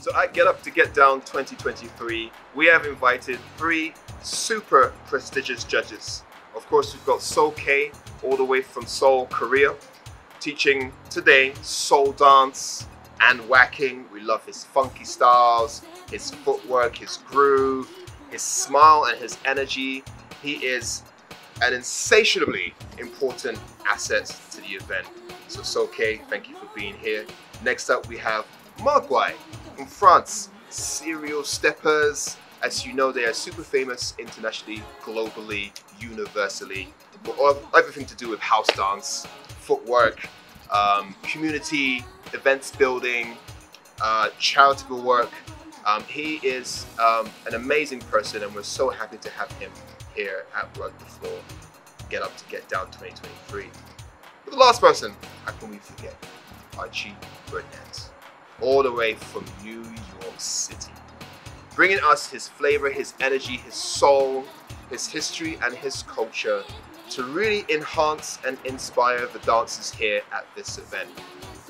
So at Get Up to Get Down 2023, we have invited three super prestigious judges. Of course, we've got Soul K all the way from Seoul, Korea, teaching today soul dance and waacking. We love his funky styles, his footwork, his groove, his smile and his energy. He is an insatiably important asset to the event. So Soul K, thank you for being here. Next up we have Mogwai from France, serial steppers. As you know, they are super famous internationally, globally, universally, everything to do with house dance, footwork, um, community, events building, uh, charitable work. Um, he is um, an amazing person and we're so happy to have him here at Werk the Floor, Get Up to Get Down 2023. But the last person, how can we forget? Archie Burnett, all the way from New York City. Bringing us his flavor, his energy, his soul, his history, and his culture to really enhance and inspire the dancers here at this event.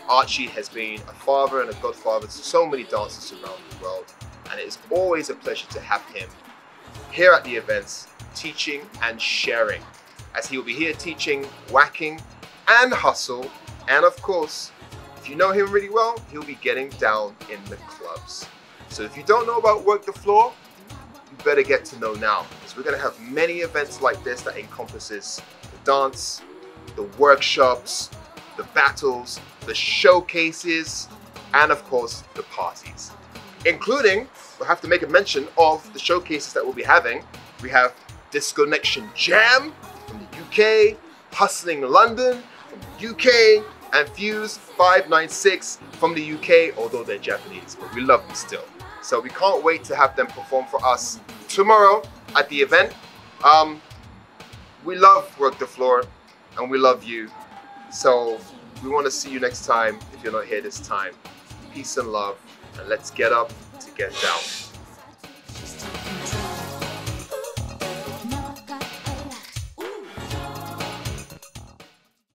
Archie has been a father and a godfather to so many dancers around the world, and it is always a pleasure to have him here at the events, teaching and sharing, as he will be here teaching waacking and hustle, and of course, if you know him really well, he'll be getting down in the clubs. So if you don't know about Werk the Floor, you better get to know now, because we're going to have many events like this that encompasses the dance, the workshops, the battles, the showcases, and of course, the parties. Including, we'll have to make a mention of the showcases that we'll be having. We have Disconnection Jam from the UK, Hustling London from the UK, and Fuse 596 from the UK, although they're Japanese, but we love them still. So we can't wait to have them perform for us tomorrow at the event. Um, we love Werk the Floor and we love you. So we want to see you next time if you're not here this time. Peace and love, and let's get up to get down.